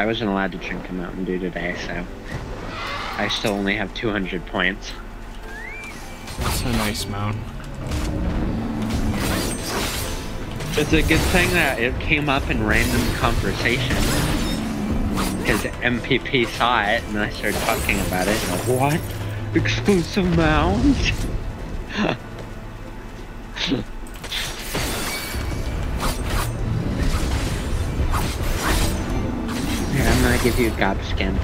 I wasn't allowed to drink a Mountain Dew today, so I still only have 200 points. That's a nice mount. It's a good thing that it came up in random conversation. Because MPP saw it and I started talking about it. And like, what? Exclusive mounts? Give you a Gobskin.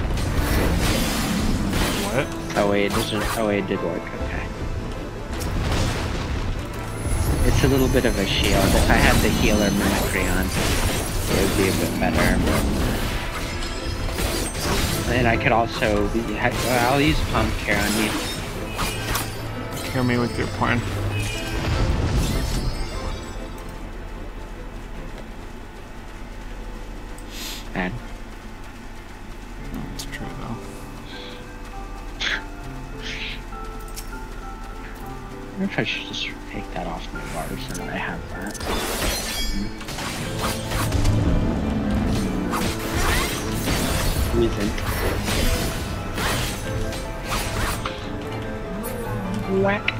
What? Oh wait, it doesn't. Oh wait, it did work. Okay. It's a little bit of a shield. If I had the healer mimicry on, it would be a bit better. But... And I could also. Be, well, I'll use Pom Cure on you. Kill me with your porn. I I should just take that off my bars so that I have that. Reason. Whack.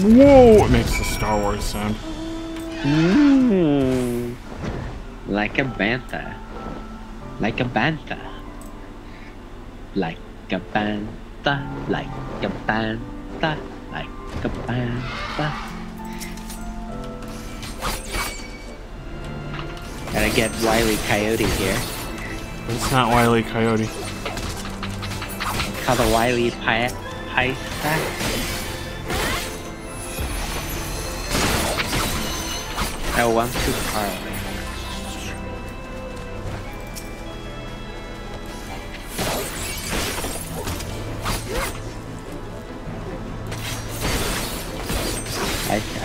Whoa! It makes the Star Wars sound. Mm. Like a bantha. Like a bantha. Like a bantha. Like a bantha. Like a bantha. Gotta get Wily Coyote here. It's not Wile E. Coyote. Call the Wily Pi Paisa. Oh, I'm too far away.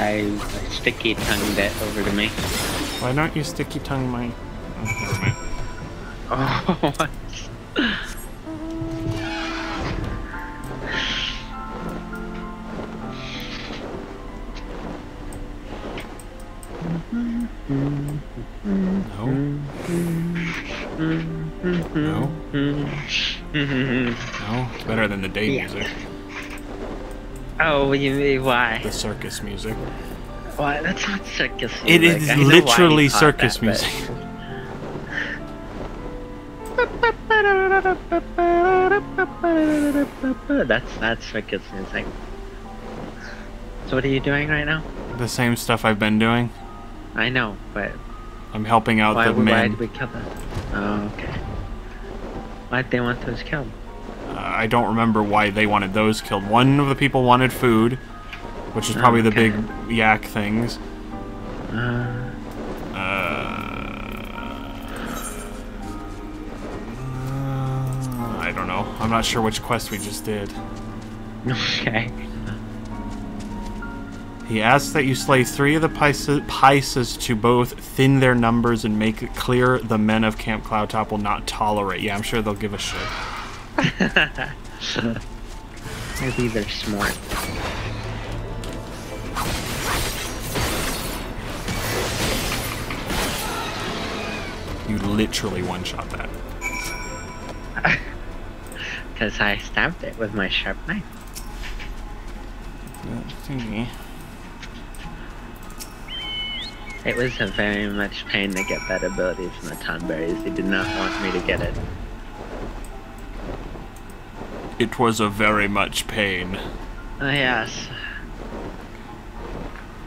I, I sticky tongued it over to me. Why don't you sticky tongue my? Oh, never mind. Oh? No. No. No. It's better than the day Yeah. music. Oh, you mean why? The circus music. Why? That's not circus music. It is why literally circus that, but- music. That's that's circus music. So what are you doing right now? The same stuff I've been doing. I know, but I'm helping out why, the why men. did we kill them? Oh, okay. Why'd they want those killed? I don't remember why they wanted those killed. One of the people wanted food, which is probably the big yak things. Uh, Uh, I don't know. I'm not sure which quest we just did. okay. He asks that you slay three of the Pisces, Pisces to both thin their numbers and make it clear the men of Camp Cloudtop will not tolerate. Yeah, I'm sure they'll give a shit. Maybe they're smart. You literally one-shot that. Because I stabbed it with my sharp knife. That thingy. It was a very much pain to get that ability from the Tonberries. He did not want me to get it. It was a very much pain. Oh, yes.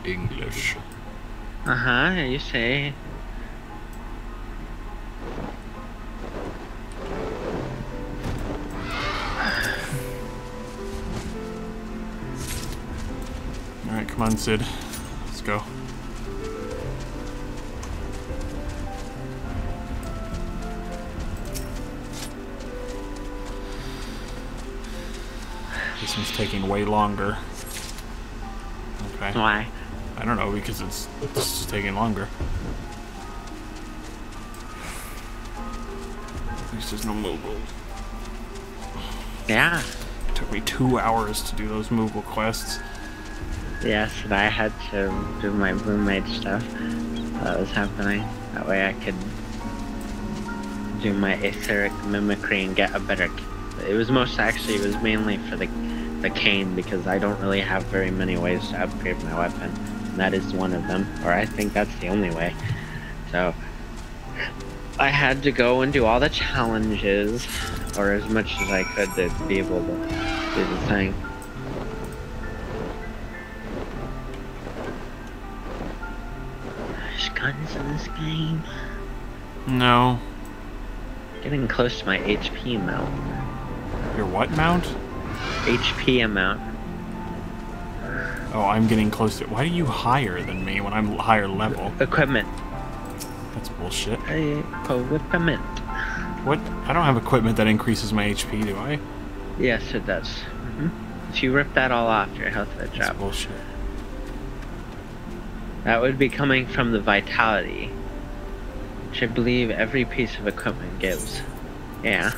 English. Uh huh, you say. Alright, come on, Sid. Let's go. This one's taking way longer. Okay. Why? I don't know, because it's, it's just taking longer. At least there's no Moogle. Yeah. It took me two hours to do those Moogle quests. Yes, and I had to do my roommate stuff. That was happening. That way I could do my etheric mimicry and get a better. It was most actually it was mainly for the the cane because I don't really have very many ways to upgrade my weapon. And that is one of them, or I think that's the only way. So I had to go and do all the challenges, or as much as I could to be able to do the thing. There's guns in this game. No. Getting close to my HP mount. Your what mount? HP amount. Oh, I'm getting close to. Why are you higher than me when I'm higher level? Equipment. That's bullshit. Hey, equipment. What? I don't have equipment that increases my HP, do I? Yes, it does. hmm If you rip that all off, your health would That's drop. bullshit. That would be coming from the vitality, which I believe every piece of equipment gives. Yeah.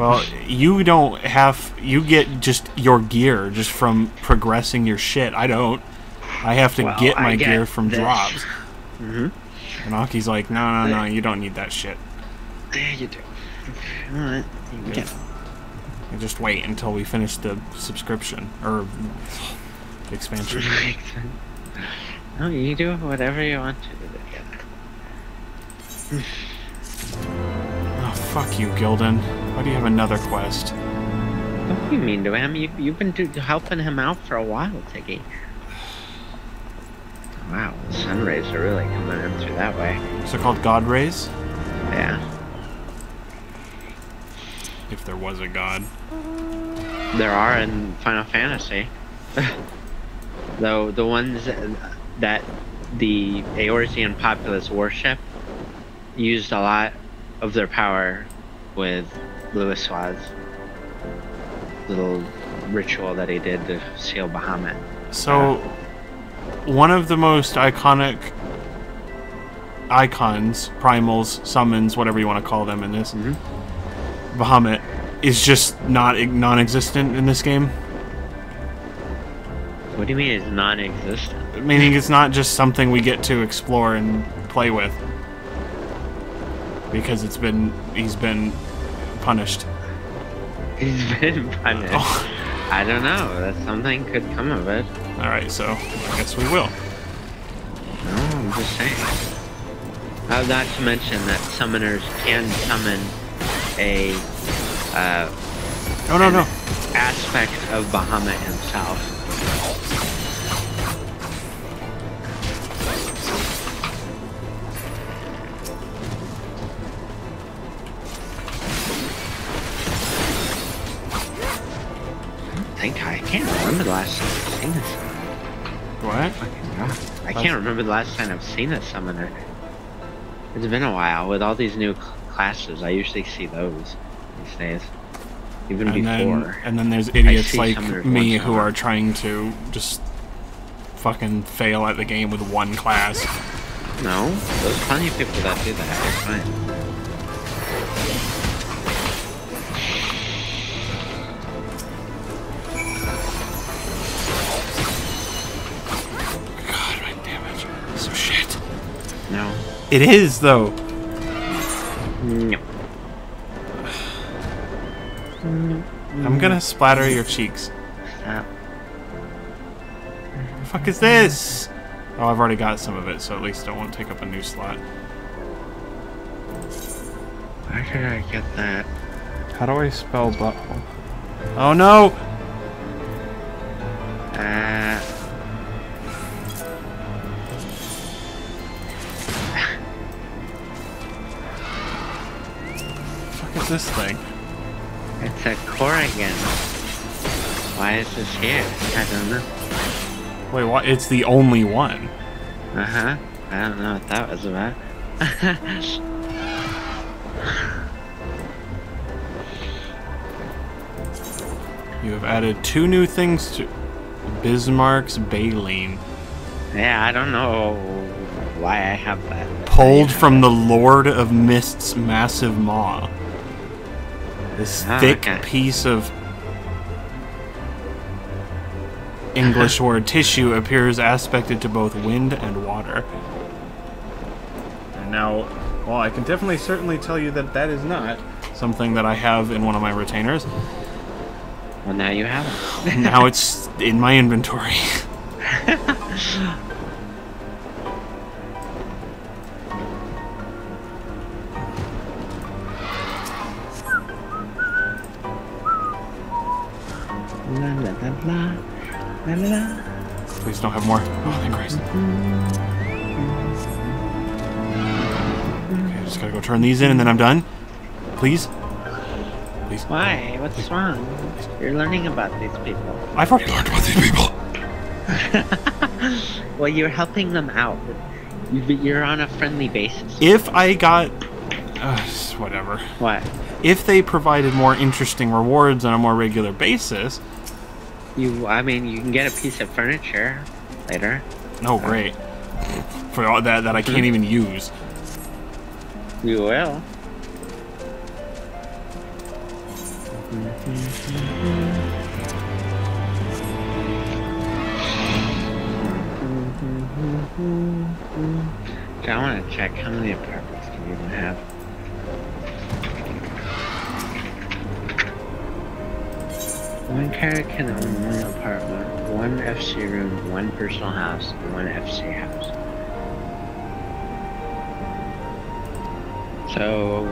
Well, you don't have. You get just your gear just from progressing your shit. I don't. I have to Well, get my get gear from this. drops. hmm And Aki's like, no, no, no, you don't need that shit. There you do. Alright. You get just wait until we finish the subscription or expansion. No, you do whatever you want to do. Fuck you, Gildan. Why do you have another quest? Don't be mean to him. You, you've been do, helping him out for a while, Tiggy. Wow, the sun rays are really coming in through that way. It called God Rays? Yeah. If there was a god. There are in Final Fantasy. Though the ones that the Eorzean populace worship used a lot of their power with Louisoix's little ritual that he did to seal Bahamut. So, one of the most iconic icons, primals, summons, whatever you want to call them in this, Mhm. Bahamut, is just not non-existent in this game. What do you mean it's non-existent? Meaning it's not just something we get to explore and play with. Because it's been he's been punished. He's been punished. Oh. I don't know. That something could come of it. Alright, so I guess we will. No, I'm just saying. Uh, not to mention that summoners can summon a uh, Oh no no. aspect of Bahamut himself. What? I can't remember the last time I've seen a summoner. It's been a while. With all these new classes, I usually see those these days. Even And then, before. and then there's idiots like me who are trying to just fucking fail at the game with one class. No, there's plenty of people that do that. It's fine. It is though. No. I'm gonna splatter your cheeks. Stop. The fuck is this? Oh, I've already got some of it, so at least I won't take up a new slot. Where did I get that? How do I spell butthole? Oh no! This thing? It's a Corrigan. Why is this here? I don't know. Wait, what? It's the only one. Uh huh. I don't know what that was about. You have added two new things to Bismarck's Baleen. yeah, I don't know why I have that. Pulled from the Lord of Mist's massive maw. This Ah, thick okay. piece of. English word tissue appears aspected to both wind and water. And now, well, I can definitely certainly tell you that that is not something that I have in one of my retainers. Well, now you have it. now it's in my inventory. Please don't have more. Oh, thank Christ. Okay, I just gotta go turn these in and then I'm done. Please? Please. Why? What's wrong? You're learning about these people. I've already learned about these people. Well, you're helping them out. You- You're on a friendly basis. If I got. Uh, whatever. What? If they provided more interesting rewards on a more regular basis. You? I mean, you can get a piece of furniture later. Oh, great. For all that, that I can't even use. You will. So I want to check how many apartments do you even have? One character can own one apartment, one FC room, one personal house, and one FC house. So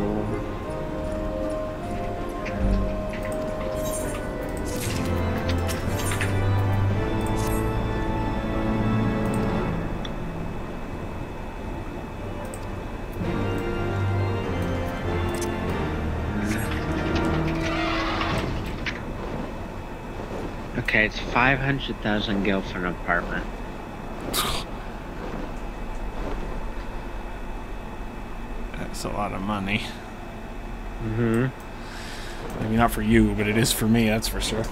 it's 500,000 gil for an apartment. That's a lot of money. Mm-hmm. Maybe not for you, but it is for me, that's for sure.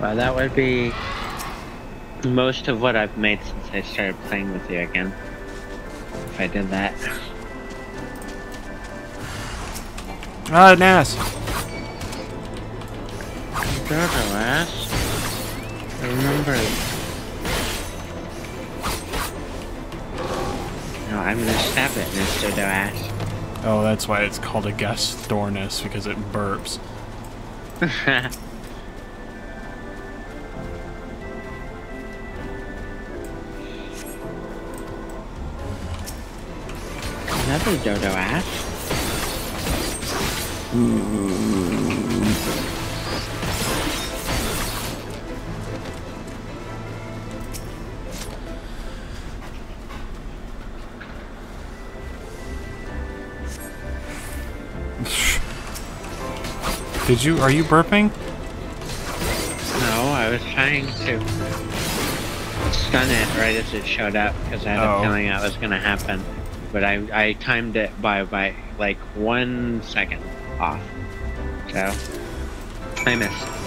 Well, that would be most of what I've made since I started playing with you again. If I did that. Ah, an ass. Dodo ass. Remember. No, I'm gonna stab it, Miss Dodo ass. Oh, that's why it's called a Gastornis, because it burps. Another dodo ass. Did you, are you burping? No, I was trying to stun it right as it showed up because I had Oh. a feeling that was gonna happen. But I, I timed it by, by like one second off. So, I missed.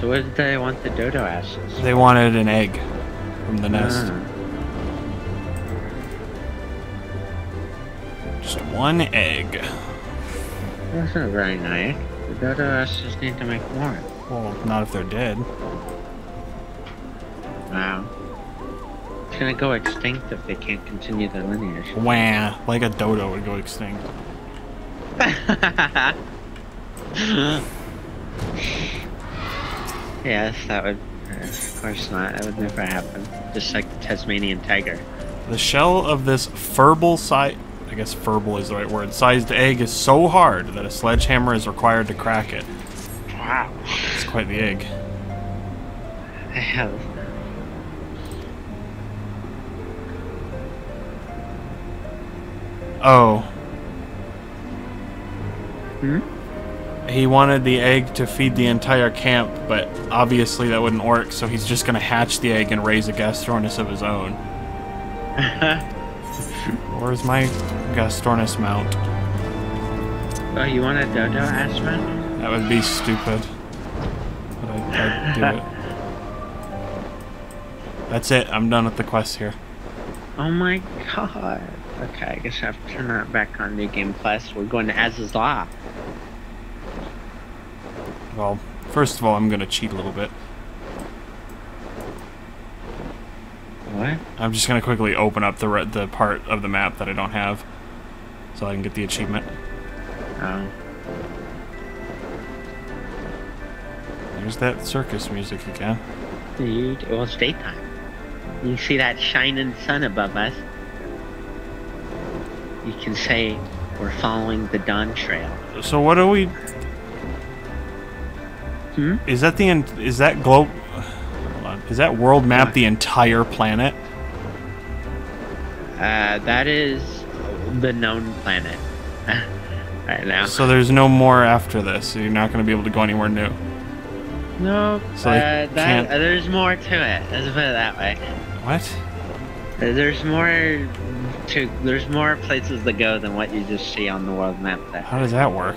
So what did they want the dodo asses? They wanted an egg from the nest. Ah. One egg. That's not very nice. The dodo just need to make more. Well, not if they're dead. Wow. It's gonna go extinct if they can't continue their lineage. Wah, like a dodo would go extinct. yes, that would. Of course not. That would never happen. Just like the Tasmanian tiger. The shell of this furball size, I guess furball is the right word, sized egg is so hard that a sledgehammer is required to crack it. Wow. It's quite the egg. Hell. Oh. Hmm? He wanted the egg to feed the entire camp, but obviously that wouldn't work, so he's just gonna hatch the egg and raise a Gastornis of his own. Where's my Gastornis mount? oh, you want a dodo, Ashman? That would be stupid. But I, I'd do it. That's it. I'm done with the quest here. Oh my god. Okay, I guess I have to turn that back on New Game Plus. We're going to Azys Lla. Well, first of all, I'm gonna cheat a little bit. What? I'm just gonna quickly open up the re- the part of the map that I don't have, so I can get the achievement. Oh. There's that circus music again. Dude, well, it's daytime. You see that shining sun above us? You can say we're following the dawn trail. So what are we? Hmm? Is that the is that globe? Hold on. Is that world map the entire planet? Uh, that is the known planet. right now. So there's no more after this. So you're not going to be able to go anywhere new. No, So uh, that, uh, there's more to it. Let's put it that way. What? Uh, There's more to. There's more places to go than what you just see on the world map. That How does that work?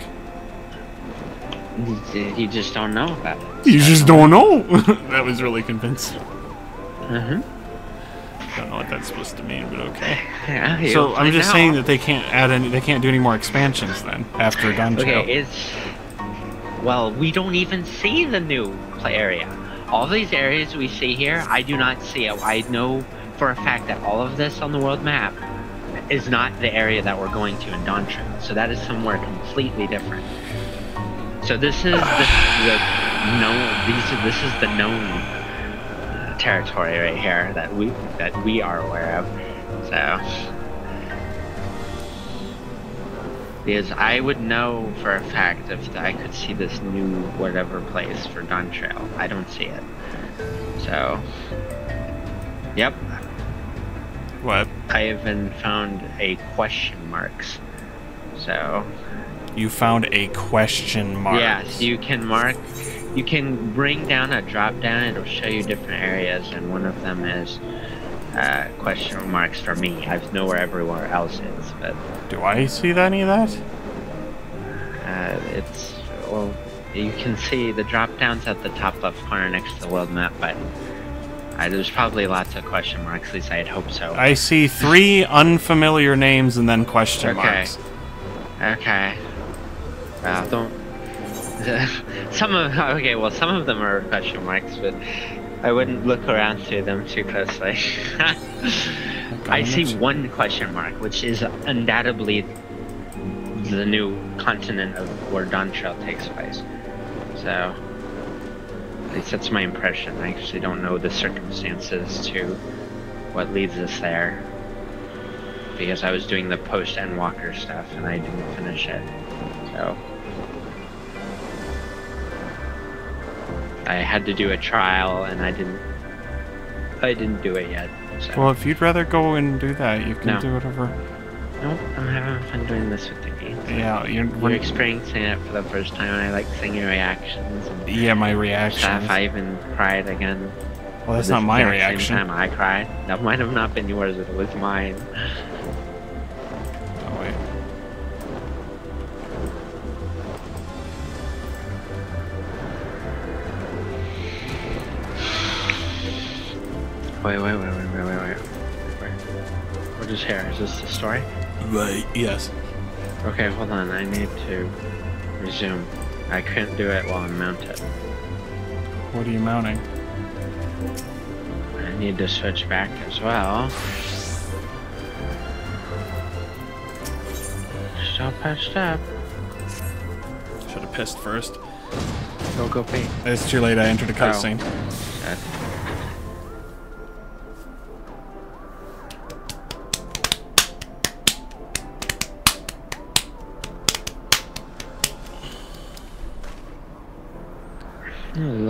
you just don't know about it. You just don't know. that was really convincing. Uh-huh. Don't know what that's supposed to mean, but okay. Yeah, So I'm just saying that they can't add any. They can't do any more expansions then after Trail. Okay, it's well, we don't even see the new play area. All these areas we see here, I do not see it. I know for a fact that all of this on the world map is not the area that we're going to in Dawn So that is somewhere completely different. So this is the, the known. These are, this is the known territory right here that we that we are aware of. So. Because I would know for a fact if I could see this new whatever place for Dawn Trail. I don't see it. So, yep, What? I even found a question marks. So, You found a question mark. yes, you can mark, you can bring down a drop down, it'll show you different areas, and one of them is uh, question marks for me. I know where everywhere else is, but Do I see any of that? Uh, it's well, you can see the drop downs at the top left corner next to the world map button. Uh, there's probably lots of question marks. At least I'd hope so. I see three unfamiliar names and then question Okay. marks. Okay. Okay. Well, don't. some of okay, well, some of them are question marks, but I wouldn't look around to them too closely. I see one question mark, which is undoubtedly the new continent of where Dawn Trail takes place. So, at least that's my impression. I actually don't know the circumstances to what leads us there. Because I was doing the post Endwalker stuff and I didn't finish it. So. I had to do a trial and I didn't. I didn't do it yet. So. Well, if you'd rather go and do that, you can No. do whatever. Nope, I'm having fun doing this with the game. Yeah, you're. You're experiencing it for the first time, and I like seeing your reactions and yeah, my stuff. reaction. I even cried again. Well, that's not my reaction. Same time I cried. That might have not been yours, it was mine. Wait, wait, wait, wait, wait, wait, wait. wait. What is here? Is this the story? Right. Yes. Okay, hold on. I need to resume. I couldn't do it while I'm mounted. What are you mounting? I need to switch back as well. Step by step. Should have pissed first. Go, go, pee. It's too late. I entered a Oh. cutscene. Shit.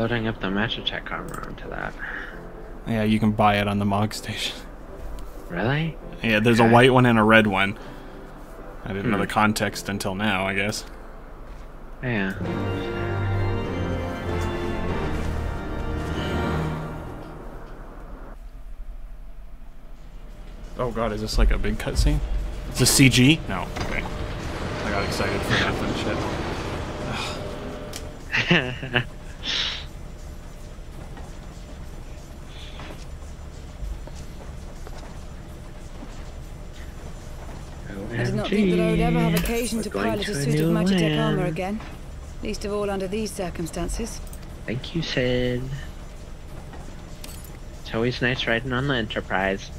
Loading up the Magitek armor onto that. Yeah, you can buy it on the Mog Station. Really? Yeah, there's a white one and a red one. I didn't know Hmm. the context until now, I guess. Yeah. Oh god, is this like a big cutscene? It's a CG? No. Okay. I got excited for nothing. Shit. not think that I would ever have occasion to pilot to a a suit of new Magitek armor again. Least of all under these circumstances. Thank you, Sid. It's always nice riding on the Enterprise.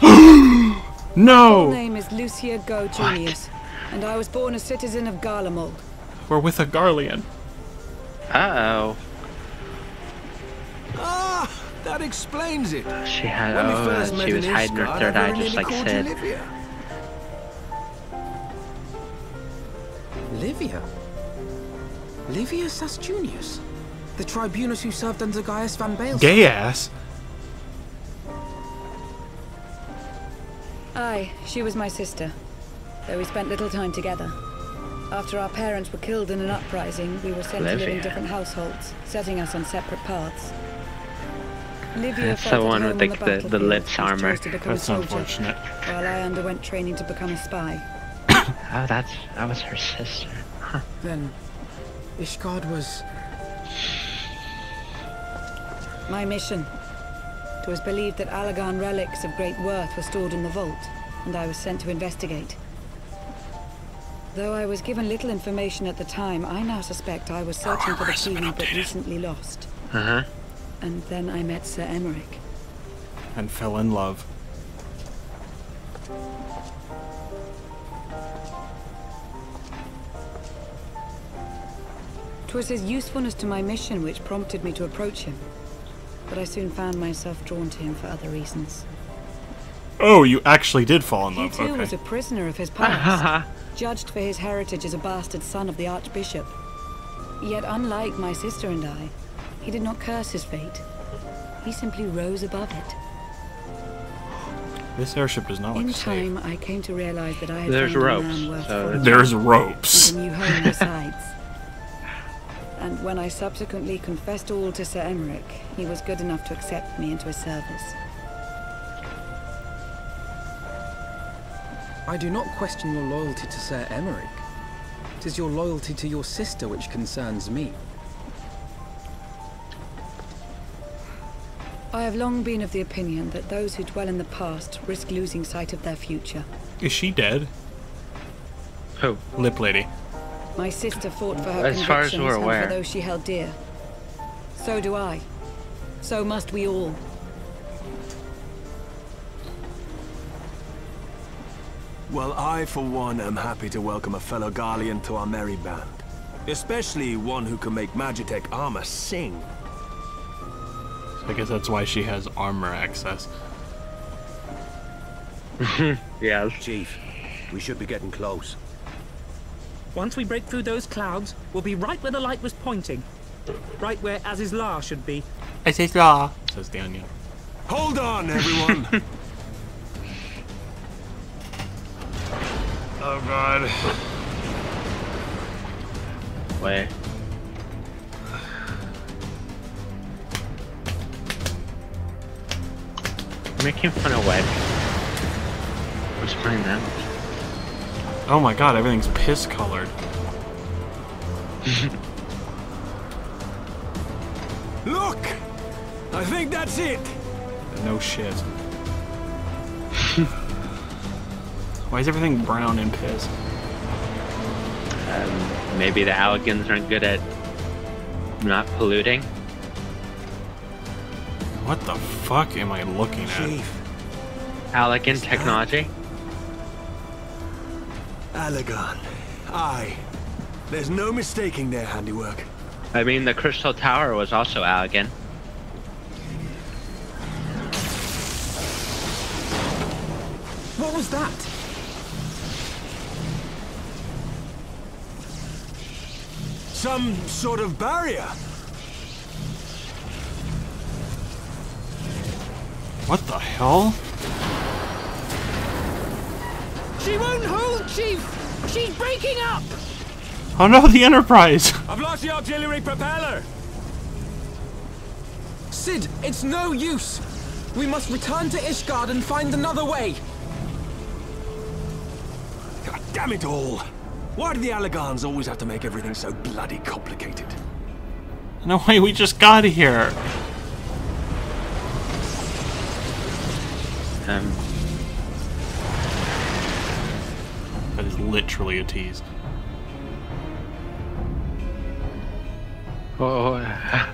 no! No! name is Lucia goe Junius, and I was born a citizen of Garlemald. We're with a Garlean. Uh Ah, that explains it. She had. When Oh, first met she was in hiding her third eye just like called you Sid. Livia. Livia? Livia sas Junius? The tribunus who served under Gaius van Baelsel? Gay ass. Aye, she was my sister, though we spent little time together. After our parents were killed in an uprising, we were sent to live in different households, setting us on separate paths. Livia That's the one with on the- the- the lips armor. chose to become a That's unfortunate. While I underwent training to become a spy. Oh, that's that was her sister. Then, Ishgard was... My mission. It was believed that Allagan relics of great worth were stored in the vault, and I was sent to investigate. Though I was given little information at the time, I now suspect I was searching for the key we but recently lost. Uh huh. And then I met Sir Aymeric. And fell in love. It was his usefulness to my mission which prompted me to approach him. But I soon found myself drawn to him for other reasons. Oh, you actually did fall in love. He love. too was a prisoner of his past, judged for his heritage as a bastard son of the Archbishop. Yet unlike my sister and I, he did not curse his fate. He simply rose above it. This airship does not In look safe. time, I came to realize that I had There's ropes, a man worth so There's and ropes. a new home besides. And when I subsequently confessed all to Sir Aymeric, he was good enough to accept me into his service. I do not question your loyalty to Sir Aymeric. It is your loyalty to your sister which concerns me. I have long been of the opinion that those who dwell in the past risk losing sight of their future. Is she dead? Who? Lip lady. My sister fought for her As far as convictions we're and aware. for those she held dear. So do I. So must we all. Well, I, for one, am happy to welcome a fellow Garlean to our merry band. Especially one who can make Magitek armor sing. I guess that's why she has armor access. yeah. Chief, we should be getting close. Once we break through those clouds, we'll be right where the light was pointing. Right where Azys Lla should be. I say law, says Daniel. Hold on, everyone! Oh god. Wait. Making fun of Wedge. What's behind that? Oh my god, everything's piss colored. Look! I think that's it! No shit. Why is everything brown and piss? Um, maybe the Allagans aren't good at not polluting. What the fuck am I looking at? Chief, Allagan technology. Alagon. Aye. There's no mistaking their handiwork. I mean, the Crystal Tower was also Allagan. What was that? Some sort of barrier. What the hell? She won't hold, Chief! She's breaking up! Oh no, the Enterprise! I've lost the auxiliary propeller! Sid, it's no use! We must return to Ishgard and find another way! God damn it all! Why do the Allagans always have to make everything so bloody complicated? No way, we just got here. Um, That is literally a tease. oh,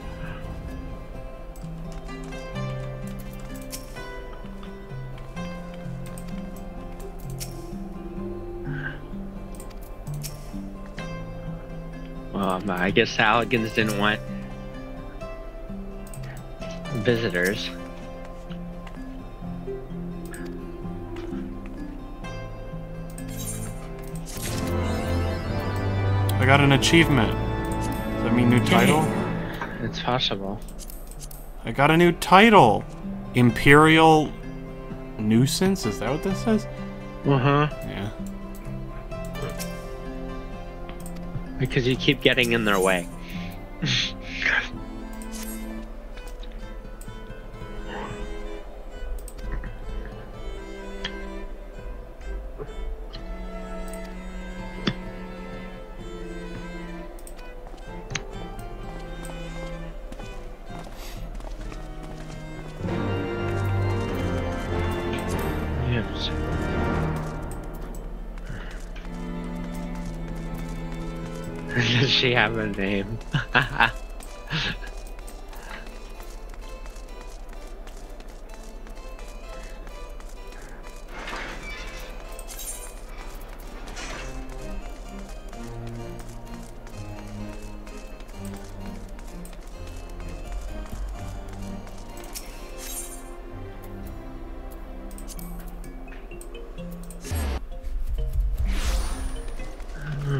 well, I guess the Allagans didn't want visitors. I got an achievement. Does that mean new title? It's possible. I got a new title. Imperial Nuisance? Is that what this says? Uh huh. Yeah. Because you keep getting in their way. She have a name? oh,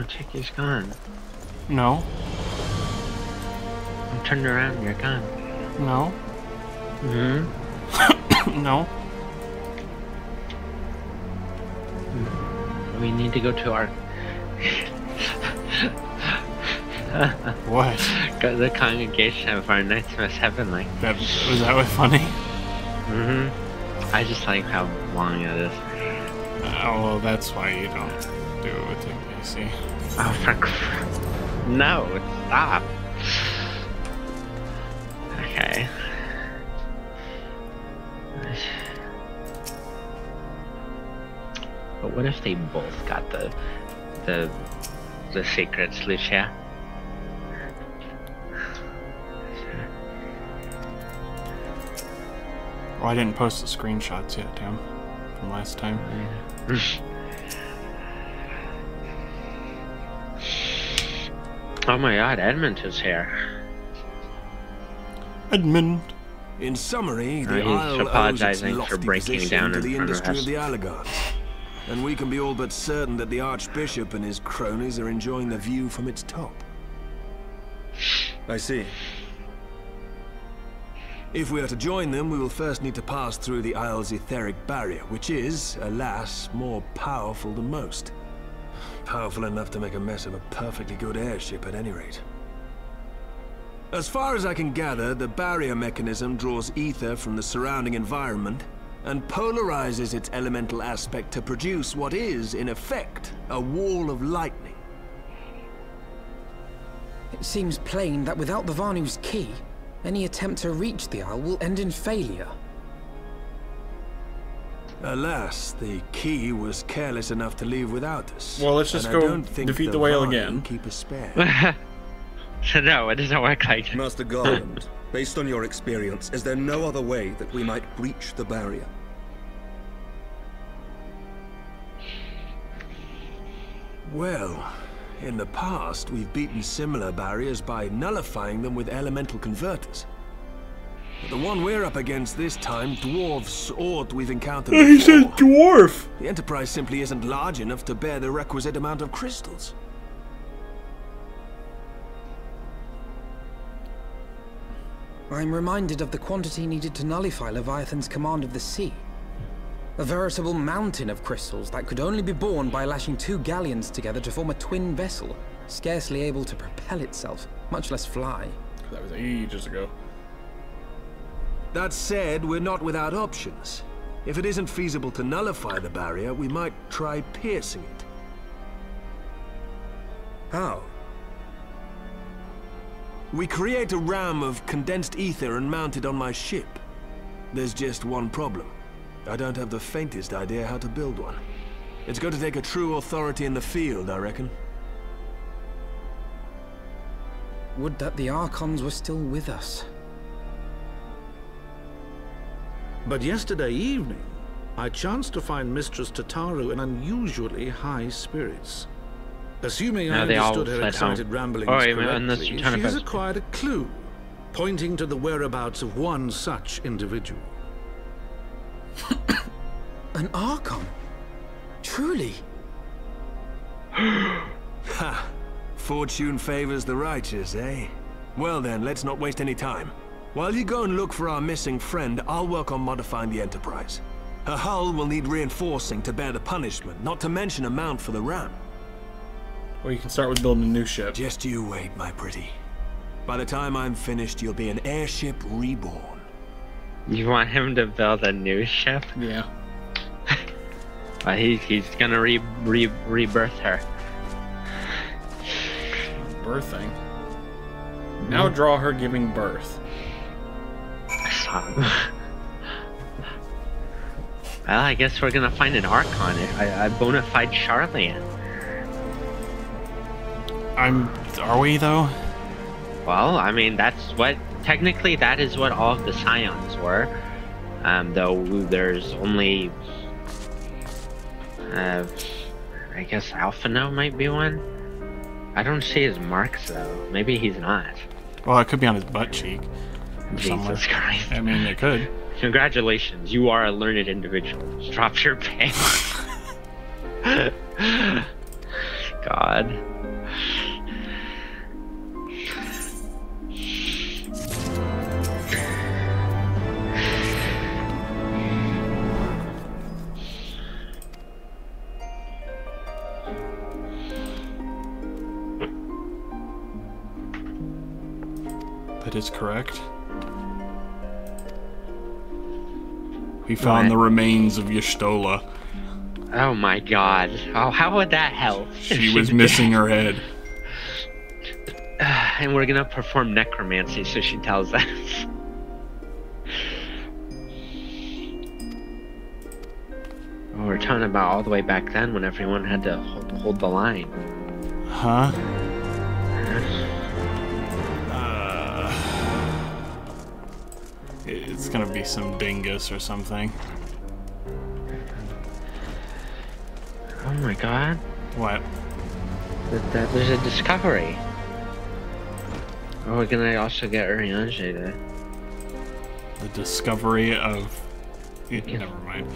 Chicky's gone. No. I'm turned around, you're gone. No. hmm no. We need to go to our What? go to the congregation of our Knights Most Heavenly. That was that was funny? hmm I just like how long it is. Oh well, that's why you don't do it with Ignacy. Oh, for no! Stop. Okay. But what if they both got the the the secrets, Lucia? Well, I didn't post the screenshots yet, Tim, from last time. Oh my God, Edmont is here. Edmont. In summary, the Uh, Isle owes its apologizing for breaking down to the industry us. of the Allagans. And we can be all but certain that the Archbishop and his cronies are enjoying the view from its top. I see. If we are to join them, we will first need to pass through the Isle's etheric barrier, which is, alas, more powerful than most. Powerful enough to make a mess of a perfectly good airship at any rate. As far as I can gather, the barrier mechanism draws ether from the surrounding environment and polarizes its elemental aspect to produce what is, in effect, a wall of lightning. It seems plain that without the Vanu's key, any attempt to reach the Isle will end in failure. Alas, the key was careless enough to leave without us. Well, let's just and go don't think defeat the the whale again. Keep a spare. so no, it doesn't work like that. Master Garlond, based on your experience, is there no other way that we might breach the barrier? well, in the past, we've beaten similar barriers by nullifying them with elemental converters. But the one we're up against this time, dwarves, aught we've encountered uh, before. dwarf. The Enterprise simply isn't large enough to bear the requisite amount of crystals. I'm reminded of the quantity needed to nullify Leviathan's command of the sea. A veritable mountain of crystals that could only be borne by lashing two galleons together to form a twin vessel, scarcely able to propel itself, much less fly. That was ages ago. That said, we're not without options. If it isn't feasible to nullify the barrier, we might try piercing it. How? We create a ram of condensed ether and mount it on my ship. There's just one problem. I don't have the faintest idea how to build one. It's going to take a true authority in the field, I reckon. Would that the Archons were still with us. But yesterday evening, I chanced to find Mistress Tataru in unusually high spirits. Assuming I No, they all understood her fled home. excited ramblings Oh, correctly, you're she has acquired a clue, pointing to the whereabouts of one such individual. An Archon? Truly? Ha! Fortune favors the righteous, eh? Well then, let's not waste any time. While you go and look for our missing friend, I'll work on modifying the Enterprise. Her hull will need reinforcing to bear the punishment, not to mention a mount for the ram. Or you can start with building a new ship. Just you wait, my pretty. By the time I'm finished, you'll be an airship reborn. You want him to build a new ship? Yeah. Well, he's he's gonna re, re rebirth her. Birthing. Now draw her giving birth. Well, I guess we're gonna find an Archon, a, a bona fide Charlian. I'm. Are we though? Well, I mean, that's what technically that is what all of the Scions were. Um, though there's only, uh, I guess Alphinaud might be one. I don't see his marks though. Maybe he's not. Well, it could be on his butt cheek. Somewhere. Christ. I mean, they could. Congratulations, you are a learned individual. Drop your pen. God. That is correct. We found What? the remains of Y'shtola. Oh my god. Oh, how would that help? She was missing her head. and we're gonna perform necromancy, so she tells us. Oh, we're talking about all the way back then when everyone had to hold, hold the line. Huh? It's gonna be some dingus or something. Oh my god. What? That, that, there's a discovery. Oh, we're gonna also get Urianger to. The discovery of. Yeah, never mind.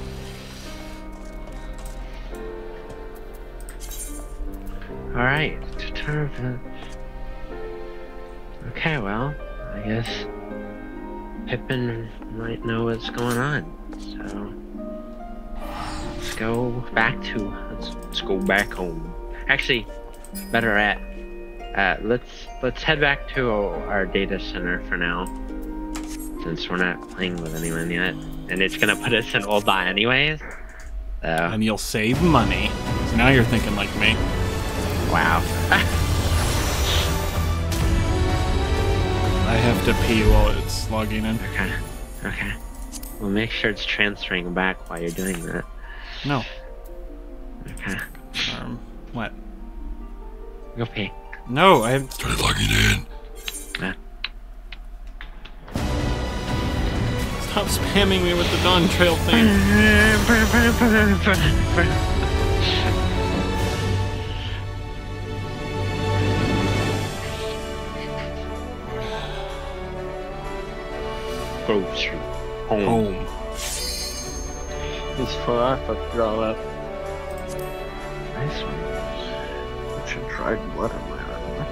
Alright. Okay, well, I guess Pippin might know what's going on. So let's go back to let's let's go back home. Actually, better at uh, let's let's head back to our data center for now, since we're not playing with anyone yet, and it's gonna put us in Ul'dah anyways. So And you'll save money. So now you're thinking like me. wow. I have to pee while it's logging in. Okay. Okay. Well, make sure it's transferring back while you're doing that. No. Okay. Um, what? Go pee. No, I am Try logging in. Yeah. Stop spamming me with the Dawntrail thing. Grocery. Home. Home. It's for I fucked it all up. Nice one. Put some dried blood on my arm.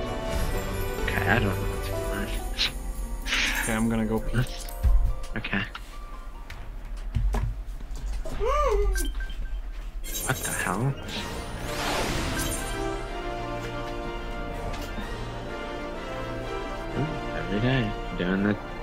Okay, I don't know what's going on. Okay, I'm gonna go pee. Okay. What the hell? Every day, doing the.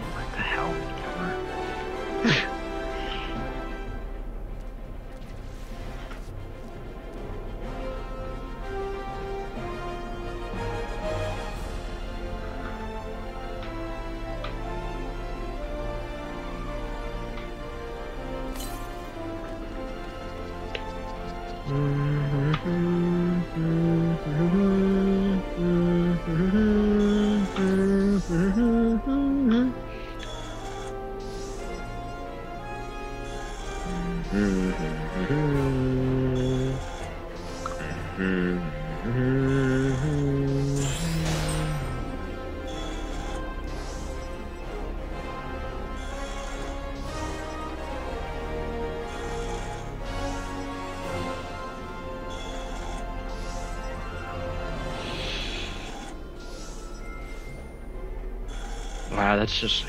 That's just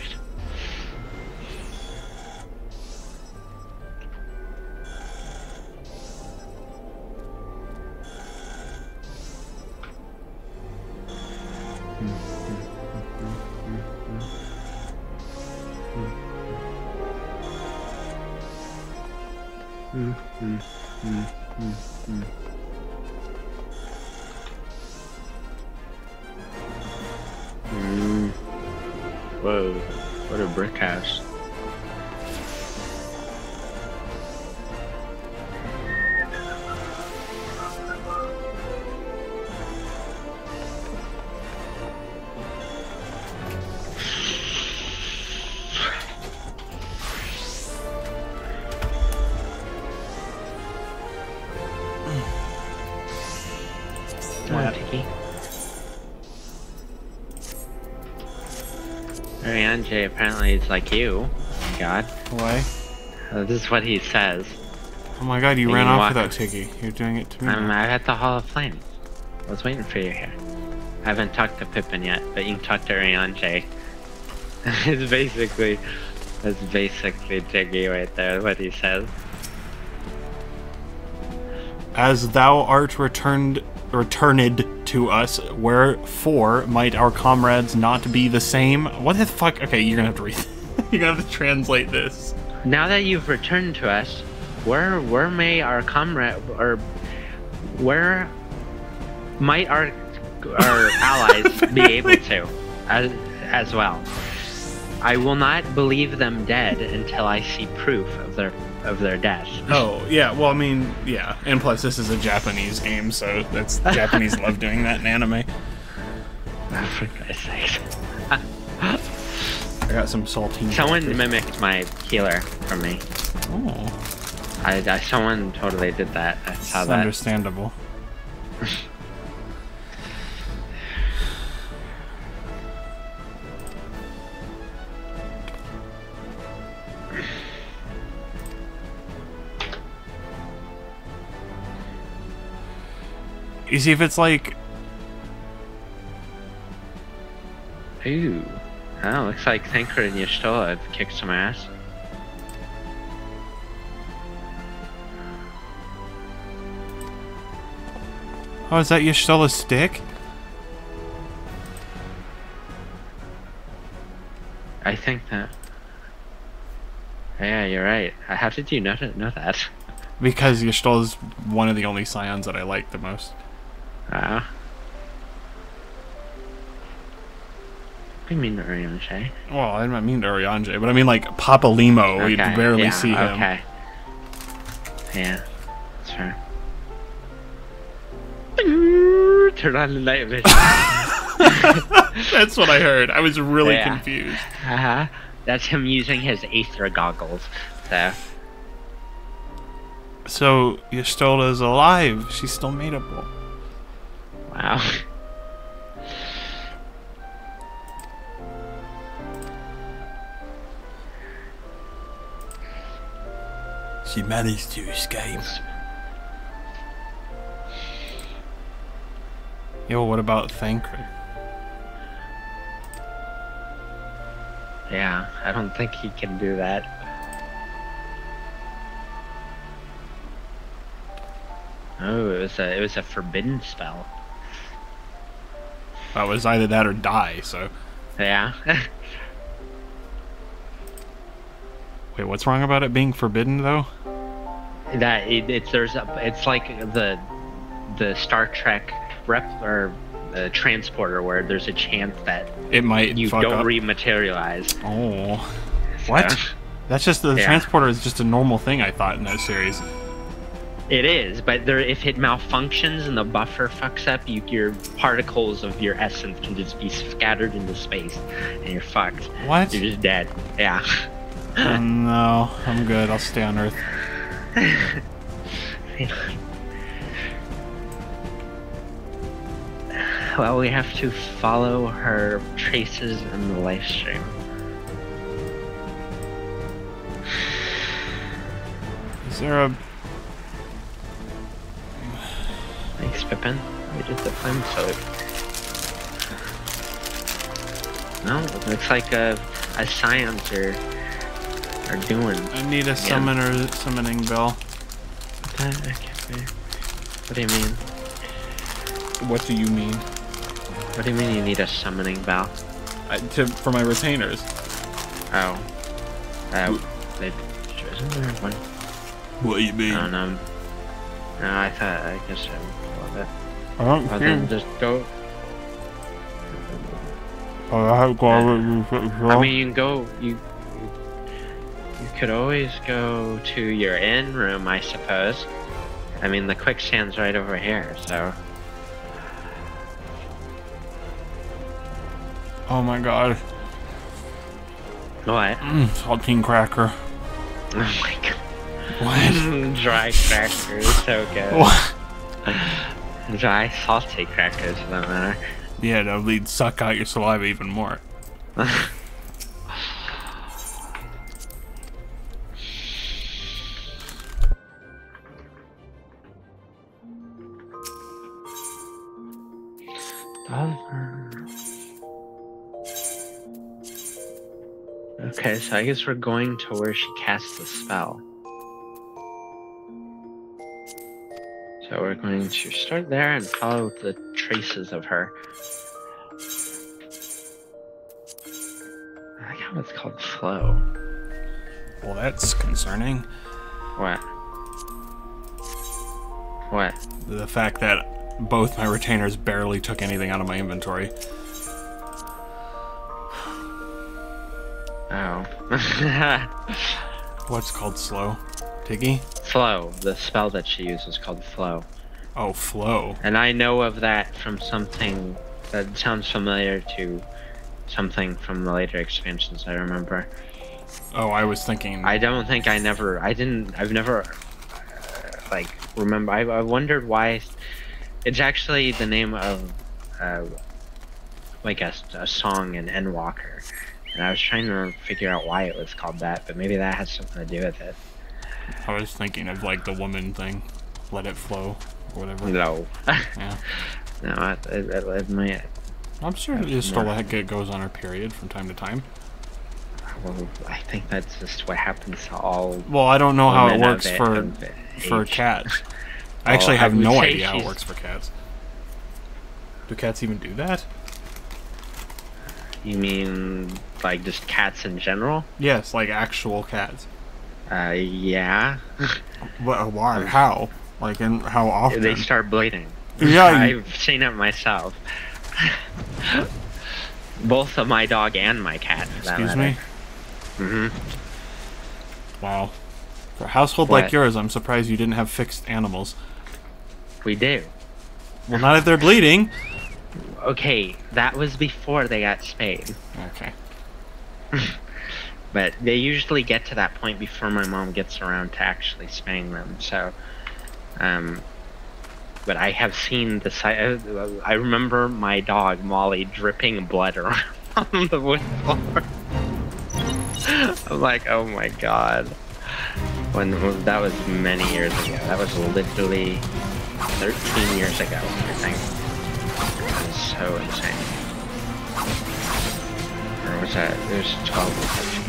Apparently is like you. Oh my god. Why? Uh, this is what he says. Oh my god, you Can ran you off without Tiggy. You're doing it to me. I'm, now. At the Hall of Flame. I was waiting for you here. I haven't talked to Pippin yet, but you can talk to Ariane it's basically, that's basically Jiggy right there, what he says. As thou art returned returned to us, wherefore might our comrades not be the same? What the fuck? Okay, you're gonna have to read. you're gonna have to translate this. Now that you've returned to us, where where may our comrade or where might our our allies be able to as as well? I will not believe them dead until I see proof of their of their death. Oh yeah, well I mean yeah, and plus this is a Japanese game, so that's Japanese love doing that in anime. For Christ's sake. I got some saltine. Someone peppers. mimicked my healer from me. Oh, I, I someone totally did that. That's that. understandable. You see, if it's like Ooh. Oh, looks like Thancred and Y'shtola have kicked some ass. Oh, is that Y'shtola's stick? I think that. Yeah, you're right. How did you know, know that? Because Y'shtola's one of the only scions that I like the most. Do you mean, Urianger? Well, I didn't mean Urianger, but I mean like Papalymo. You barely yeah, see him. Okay. Yeah, that's fair. Turn on the night vision. That's what I heard. I was really Yeah. confused. uh-huh. That's him using his Aether goggles. So, So is alive. She's still mateable. Wow. She managed to escape. Yo, what about Thancred? Yeah, I don't think he can do that. Oh, it was a it was a forbidden spell. That was either that or die. So Yeah. wait, what's wrong about it being forbidden though? that it, it's there's a it's like the the Star Trek rep or uh, transporter where there's a chance that It might you don't up. rematerialize. oh, what? That's just the Yeah. transporter is just a normal thing. I thought in that series. It is, but there, if it malfunctions and the buffer fucks up, you, your particles of your essence can just be scattered into space, and you're fucked. What? You're just dead. Yeah. Oh, no, I'm good. I'll stay on Earth. well, we have to follow her traces in the Lifestream. Is there a Thanks, Pippin. We did the flame soap. No, it looks like a, a science are, are doing. I need a summoner summoning bell. Okay, wait. What do you mean? What do you mean? What do you mean you need a summoning bell? I, to for my retainers. Oh. Uh, they, isn't there one? What do you mean? I don't know. No, I thought, I guess I love it. I don't Well, then just go. I I mean, you can go. You you could always go to your inn room, I suppose. I mean, the quicksand's right over here, so. Oh my god. What? Mm, saltine cracker. Oh my god. What? Dry crackers, so good. What? Dry, salty crackers, for that matter. Yeah, that'll lead suck out your saliva even more. Okay, so I guess we're going to where she casts the spell. So we're going to start there and follow the traces of her. I like how it's called flow. Well, that's concerning. What? What? The fact that both my retainers barely took anything out of my inventory. Oh. What's called slow? Tiggy? flow. The spell that she used is called flow. Oh, flow. And I know of that from something that sounds familiar to something from the later expansions I remember. Oh, I was thinking. I don't think I never, I didn't, I've never, uh, like, remember, I, I wondered why, it's actually the name of, uh, like a, a song in Endwalker. And I was trying to figure out why it was called that, but maybe that has something to do with it. I was thinking of like the woman thing. Let it flow, or whatever. No. Yeah. no, it, it, it, it might, I'm sure it just still like goes on her period from time to time. well, I think that's just what happens to all Well, I don't know how it works it- for for cats. I Well, actually I have no idea how it works for cats. Do cats even do that? You mean like just cats in general? Yes, like actual cats. Uh, yeah. What? Why? How? Like, and how often? They start bleeding. Yeah, I've seen it myself. Both of my dog and my cat. Excuse me. Mm-hmm. Wow. For a household What? like yours, I'm surprised you didn't have fixed animals. We do. Well, not if they're bleeding. Okay, that was before they got spayed. Okay. But they usually get to that point before my mom gets around to actually spaying them. So, um, but I have seen the site. I remember my dog Molly dripping blood around on the wood floor. I'm like, oh my god. When, when that was many years ago. That was literally 13 years ago. I think. It was so insane. Or was that? It was 12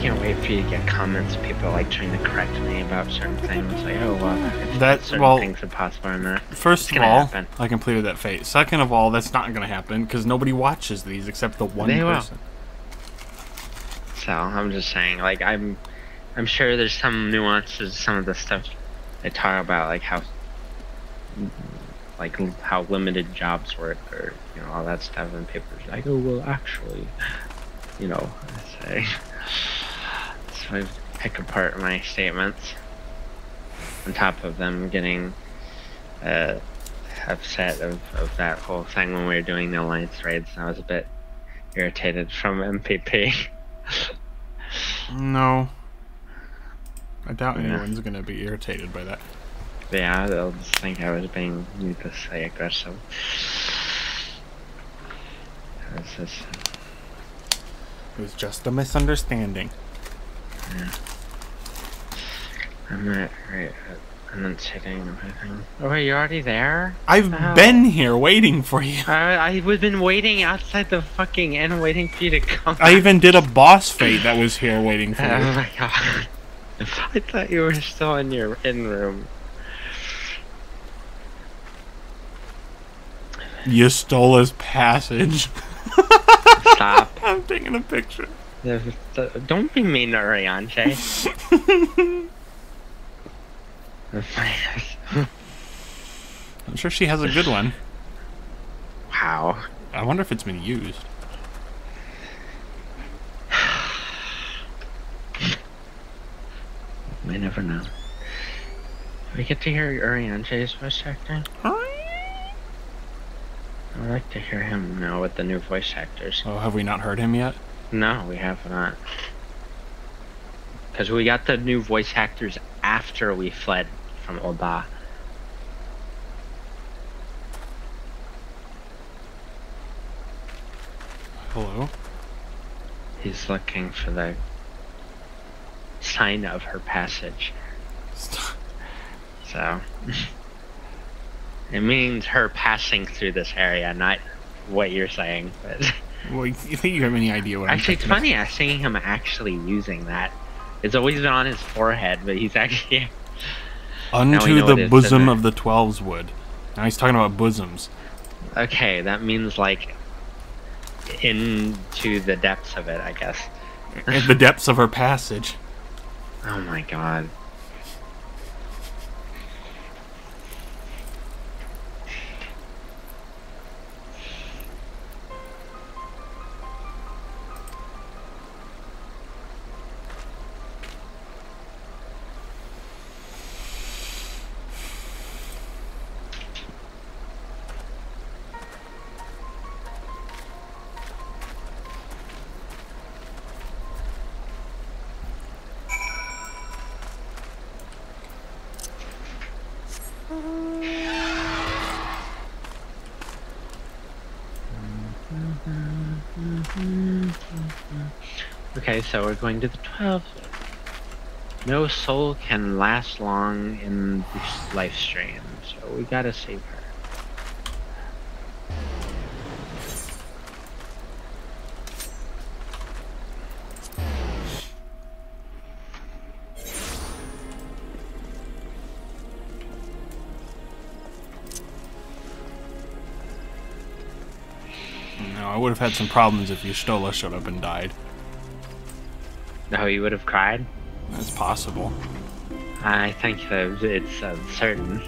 Can't wait for you to get comments. People like trying to correct me about certain things. Like, oh well, that certain well, things are possible or not. First of all, happen. I completed that fate. Second of all, that's not going to happen because nobody watches these except the one they person. Will. So I'm just saying, like I'm, I'm sure there's some nuances, to some of the stuff they talk about, like how like how limited jobs work, or you know all that stuff, and papers. like, oh well, actually, you know, I say. So I pick apart my statements. On top of them getting, uh, upset of, of that whole thing when we were doing the alliance raids, I was a bit irritated from MPP. No. I doubt Yeah. anyone's going to be irritated by that. Yeah, they'll just think I was being needlessly aggressive. Just, It was just a misunderstanding. I'm not right. I'm not sitting everything. Oh, wait, you're already there? I've been here waiting for you. I I've been waiting outside the fucking inn, waiting for you to come. I even did a boss fight that was here waiting for oh you. Oh my god! I thought you were still in your in room. You stole his passage. Stop. I'm taking a picture. Don't be mean to Urianger. I'm sure she has a good one. wow. I wonder if it's been used. We never know. We get to hear Urianger's voice acting. I'd like to hear him now with the new voice actors. Oh, have we not heard him yet? No, we have not. Because we got the new voice actors after we fled from Oba. Hello? He's looking for the sign of her passage. So it means her passing through this area, not what you're saying. But Well, you think you have any idea what actually, I'm it's funny. I seeing him actually using that. It's always been on his forehead, but he's actually Unto the bosom of the Twelveswood. Now he's talking about bosoms. okay. That means like into the depths of it, I guess. The depths of her passage. Oh my god. Okay, so we're going to the 12. No soul can last long in this life stream, so we gotta save her. No, I would have had some problems if Y'shtola showed up and died. No, you would have cried? That's possible. I think that it's uh, certain.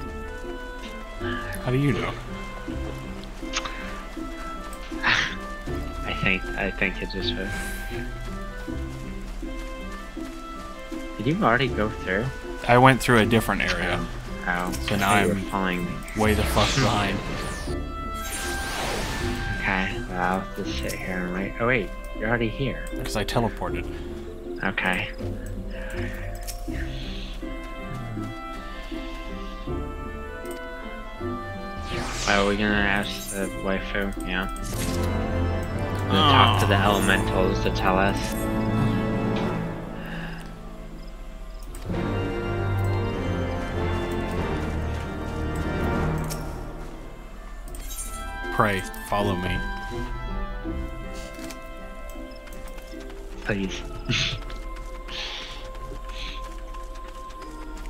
How do you know? I think I think it just would. Did you already go through? I went through a different area. How? So now I'm following me. way the fuck behind. Okay, well, I'll just sit here and wait. Oh wait, you're already here. Because I teleported. Okay. Are we're gonna ask the waifu, yeah. We're gonna talk to the elementals to tell us. Pray, follow me. Please.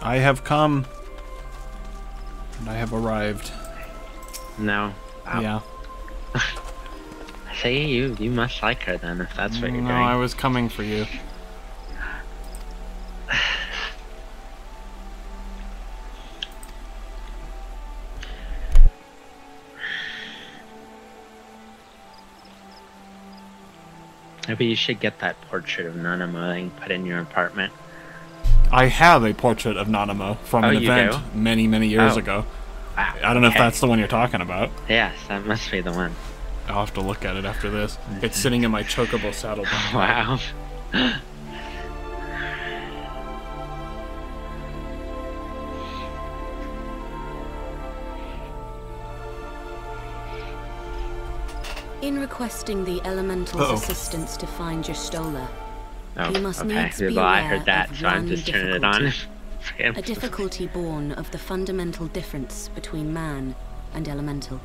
I have come. And I have arrived. No. Wow. Yeah. See, you you must like her then, if that's what you're no, doing. I was coming for you. Maybe you should get that portrait of Nanamo and put in your apartment. I have a portrait of Nanamo from Oh, an event do? many, many years Oh. ago. Wow. I don't know if that's the one you're talking about. Yes, that must be the one. I'll have to look at it after this. Mm-hmm. It's sitting in my chocobo saddle. Wow. In requesting the Elemental's Uh-oh. assistance to find Y'shtola, Oh, You must okay. needs be well, I heard that, of so I'm just turning it on. difficulty. a difficulty born of the fundamental difference between man and elemental.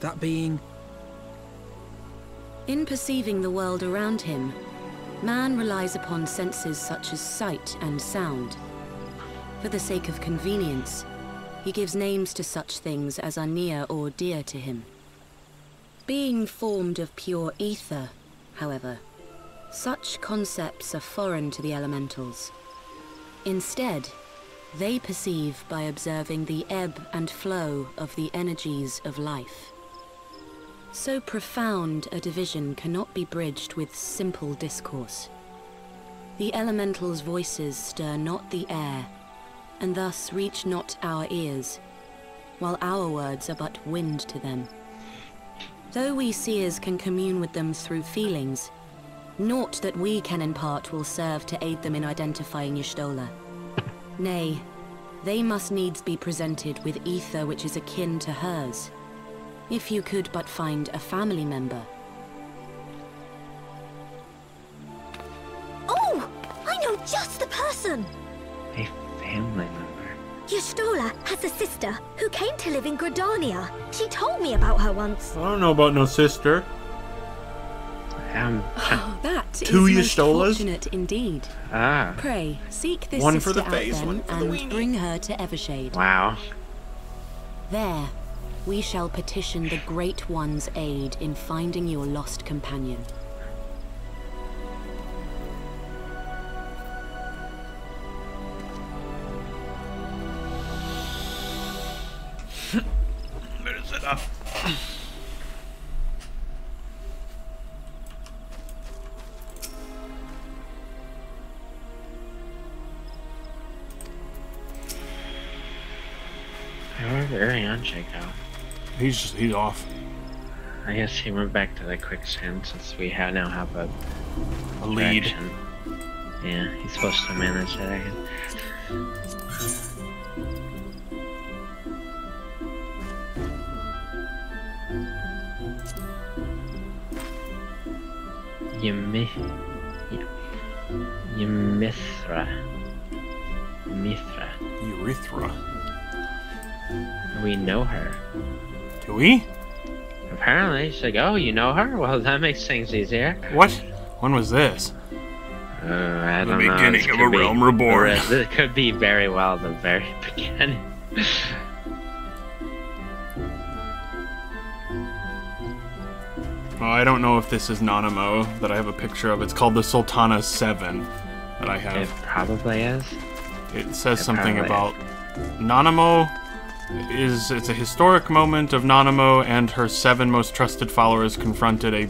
That being In perceiving the world around him, man relies upon senses such as sight and sound. For the sake of convenience, he gives names to such things as are near or dear to him. Being formed of pure ether, however, such concepts are foreign to the elementals. Instead, they perceive by observing the ebb and flow of the energies of life. So profound a division cannot be bridged with simple discourse. The elementals' voices stir not the air, and thus reach not our ears, while our words are but wind to them. Though we seers can commune with them through feelings, naught that we can impart will serve to aid them in identifying Y'shtola. Nay, they must needs be presented with ether which is akin to hers. If you could but find a family member. Oh! I know just the person! A family member. Y'shtola has a sister who came to live in Gridania. She told me about her once. I don't know about no sister. Um, Oh, that is Two most Y'shtolas? fortunate indeed. ah, Pray, seek this One for sister the face, out one then, for the and weenie. bring her to Evershade. wow. There, we shall petition the Great One's aid in finding your lost companion. Where is it up? Did Ariane? He's just, he's off. I guess he went back to the quicksand since we have now have a A lead. direction. Yeah, he's supposed to manage it. I guess. Y'mhitra. Mithra. Urethra. We know her. Do we? Apparently, she's like, oh, you know her? Well, that makes things easier. What? When was this? Uh, I The don't know. beginning This of a be- realm reborn. or This could be very well the very beginning. Well, I don't know if this is Nanamo that I have a picture of. It's called the Sultana 7 that I have. It probably is. It says It something about Nanamo is it's a historic moment of Nanamo and her seven most trusted followers confronted a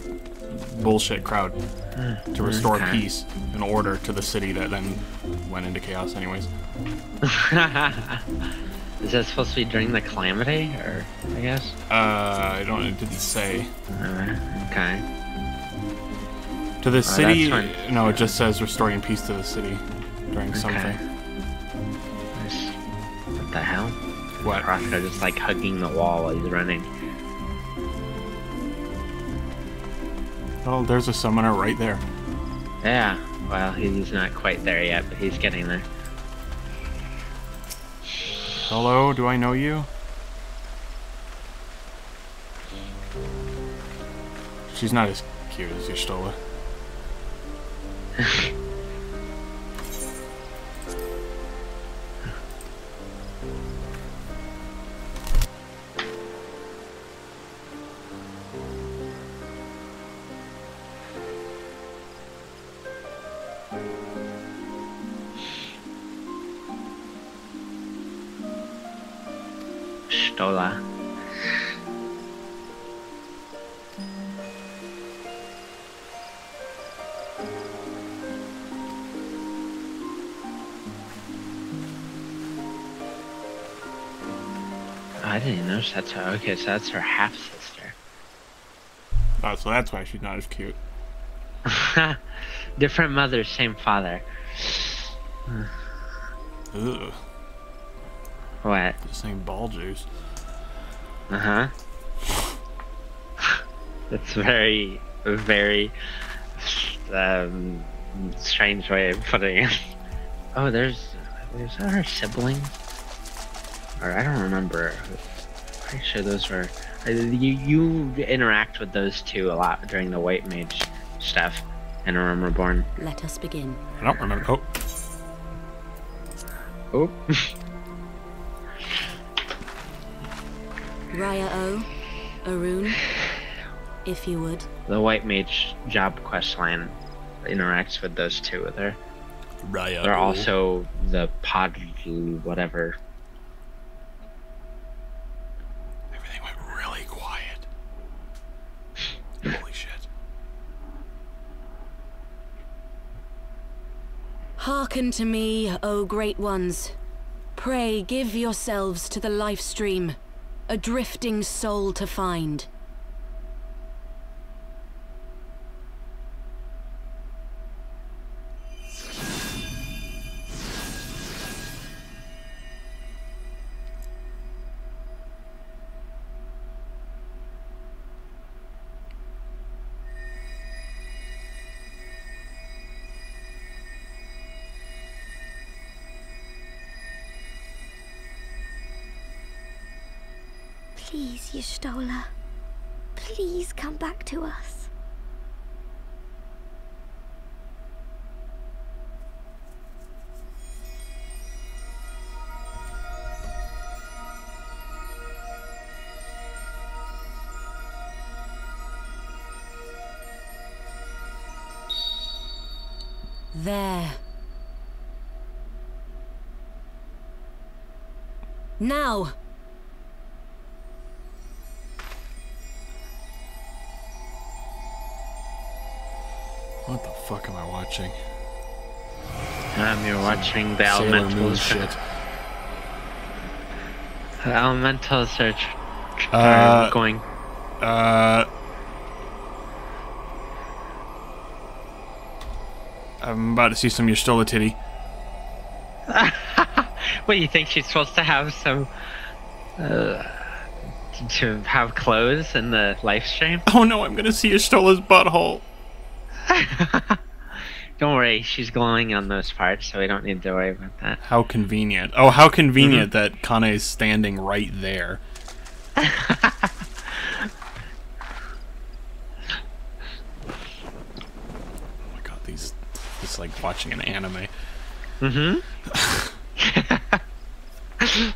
bullshit crowd to restore okay. peace and order to the city that then went into chaos anyways. is that supposed to be during the calamity, or I guess? Uh, I don't it didn't say. Uh, okay. To the that's city no, it just says restoring peace to the city during something. What the hell? What? Roscoe just like hugging the wall while he's running. Oh, there's a summoner right there. Yeah. Well, he's not quite there yet, but he's getting there. Hello, do I know you? She's not as cute as Y'shtola. that's her. Okay, so that's her half sister. Oh, so that's why she's not as cute. Different mother, same father. Ugh. What? The same ball juice. Uh huh. That's very, very um, strange way of putting it. Oh, there's, there's her siblings. Or I don't remember. Pretty sure those were. uh, You you interact with those two a lot during the White Mage stuff in A Realm Reborn. Let us begin. I don't remember. Oh. Oh. Raya O, Arun, if you would. The White Mage job quest line interacts with those two with her. Raya. They're also the pod whatever. Hearken to me, O great ones. Pray give yourselves to the life stream, a drifting soul to find. Please, Please come back to us. There. Now! Watching? Um, you're watching the Sailor elementals. shit. The elementals are tr- tr- Uh, going. Uh. I'm about to see some Y'shtola titty. What do you think she's supposed to have some? Uh, to have clothes in the Lifestream? Oh no, I'm gonna see Y'shtola's butthole. Don't worry, she's glowing on those parts, so we don't need to worry about that. How convenient. Oh, how convenient Mm-hmm. that Kan-E is standing right there. oh my god, these. It's like watching an anime. Mm-hmm.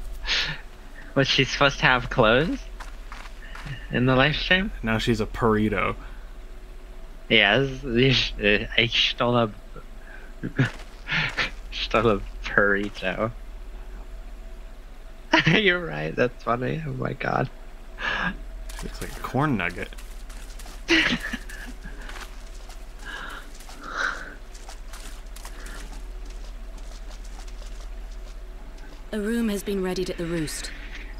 Was she supposed to have clothes in the Lifestream? Now she's a burrito. Yes, uh, I stole a stole a burrito. You're right. That's funny. Oh my god. She looks like a corn nugget. A room has been readied at the roost.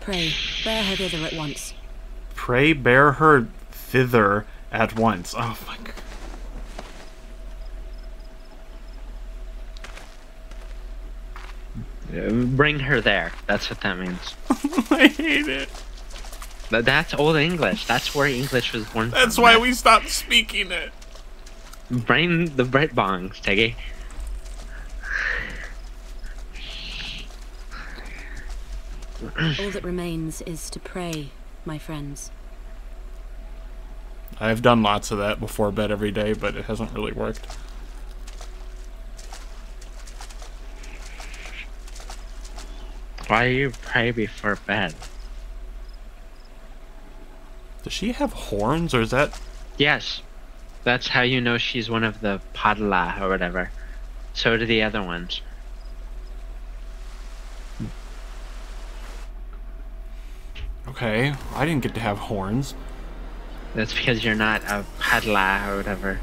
Pray, bear her thither at once. Pray bear her thither at once. Oh my god. Bring her there. That's what that means. I hate it. But that's old English. That's where English was born. That's from. why we stopped speaking it. Bring the Brit bongs, Tiggy. All that remains is to pray, my friends. I've done lots of that before bed every day, but it hasn't really worked. Why do you pray before bed? Does she have horns, or is that? Yes. That's how you know she's one of the Padjal or whatever. So do the other ones. Okay, I didn't get to have horns. That's because you're not a Padjal or whatever.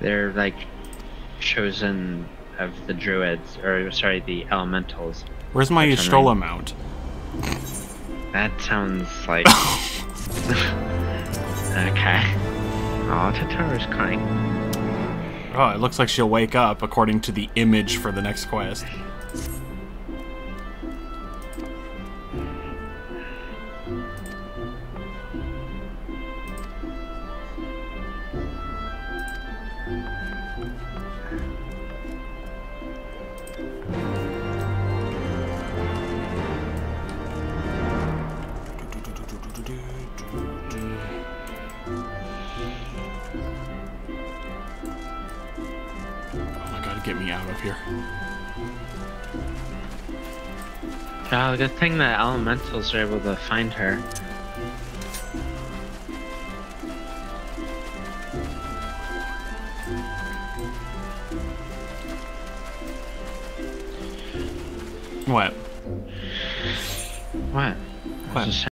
They're like chosen of the druids, or sorry, the elementals. Where's my Which I Y'shtola mean- mount? That sounds like. okay. Oh, Tataru's crying. Oh, it looks like she'll wake up according to the image for the next quest. Good thing that elementals are able to find her.